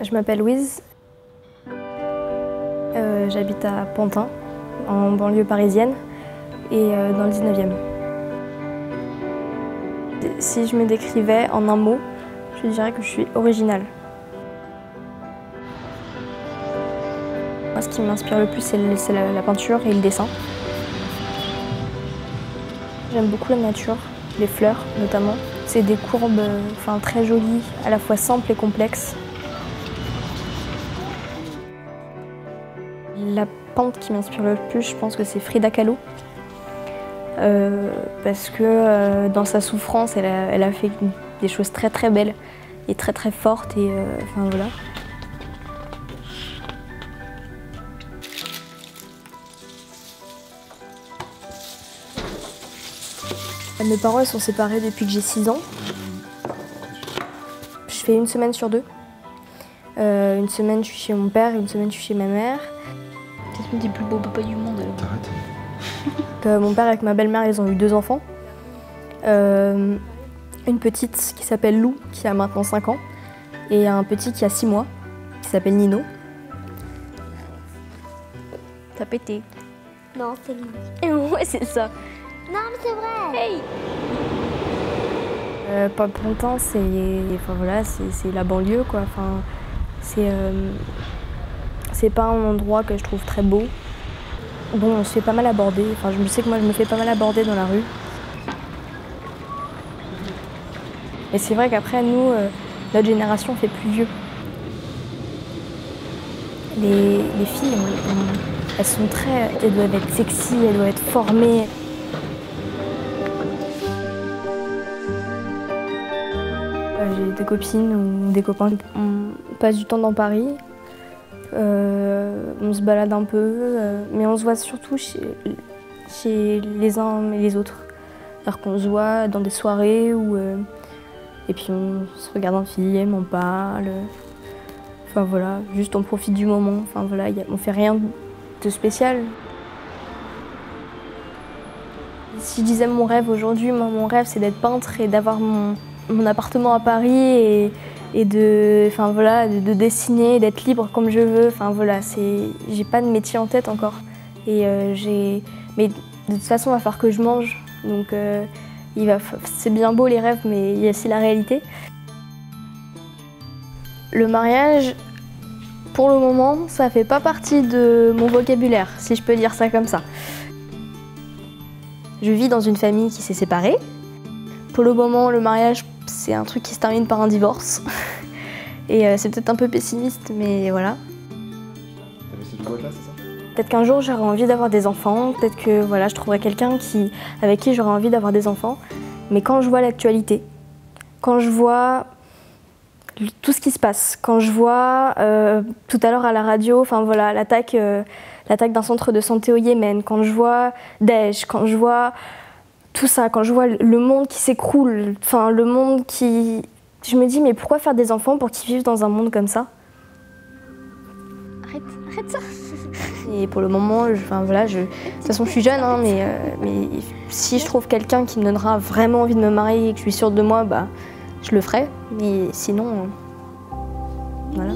Je m'appelle Louise. Euh, J'habite à Pantin, en banlieue parisienne, et euh, dans le 19e. Si je me décrivais en un mot, je dirais que je suis originale. Moi, ce qui m'inspire le plus, c'est la, la peinture et le dessin. J'aime beaucoup la nature, les fleurs notamment. C'est des courbes euh, très jolies, à la fois simples et complexes. Qui m'inspire le plus, je pense que c'est Frida Kahlo. Euh, parce que euh, dans sa souffrance, elle a, fait des choses très très belles et très très fortes. Et euh, enfin voilà. Mes parents sont séparés depuis que j'ai 6 ans. Je fais une semaine sur deux. Une semaine je suis chez mon père, une semaine je suis chez ma mère. C'est une des plus beaux papas du monde alors. T'arrêtes Euh, mon père avec ma belle-mère, ils ont eu deux enfants. Euh, une petite qui s'appelle Lou, qui a maintenant 5 ans, et un petit qui a 6 mois, qui s'appelle Nino. T'as pété. Non, c'est lui. Et ouais, c'est ça. Non, mais c'est vrai. Hey Euh, pas Pontin, c'est enfin, voilà, c'est c'est la banlieue quoi. Enfin, c'est euh, c'est pas un endroit que je trouve très beau. Bon, on se fait pas mal aborder. Enfin, je sais que moi je me fais pas mal aborder dans la rue. Et c'est vrai qu'après nous, euh, notre génération fait plus vieux. Les, les filles, elles sont très, elles doivent être sexy, elles doivent être formées. Euh, J'ai des copines ou des copains. On passe du temps dans Paris. Euh, on se balade un peu, euh, mais on se voit surtout chez, les uns et les autres. C'est-à-dire qu'on se voit dans des soirées où, euh, et puis on se regarde un film, on parle. Enfin voilà, juste on profite du moment. Enfin voilà, on fait rien de spécial. Si je disais mon rêve aujourd'hui, mon rêve c'est d'être peintre et d'avoir mon, mon appartement à Paris et, et de, enfin voilà, de, de dessiner, d'être libre comme je veux. Enfin voilà, c'est, j'ai pas de métier en tête encore. Et euh, j'ai, mais de toute façon, il va falloir que je mange. Donc euh, il va, c'est bien beau les rêves, mais il y a aussi la réalité. Le mariage, pour le moment, ça fait pas partie de mon vocabulaire, si je peux dire ça comme ça. Je vis dans une famille qui s'est séparée. Pour le moment, le mariage, c'est un truc qui se termine par un divorce. Et euh, c'est peut-être un peu pessimiste, mais voilà. C'est ça? Peut-être qu'un jour j'aurai envie d'avoir des enfants, peut-être que voilà, je trouverai quelqu'un qui, avec qui j'aurai envie d'avoir des enfants. Mais quand je vois l'actualité, quand je vois tout ce qui se passe, quand je vois euh, tout à l'heure à la radio, enfin voilà, l'attaque, euh, l'attaque d'un centre de santé au Yémen, quand je vois Daesh, quand je vois tout ça, quand je vois le monde qui s'écroule, enfin le monde qui, je me dis mais pourquoi faire des enfants pour qu'ils vivent dans un monde comme ça? Arrête, arrête ça. Et pour le moment, je, enfin, voilà, je, de toute façon, je suis jeune, hein, mais, euh, mais si je trouve quelqu'un qui me donnera vraiment envie de me marier et que je suis sûre de moi, bah, je le ferai. Mais sinon, euh, voilà.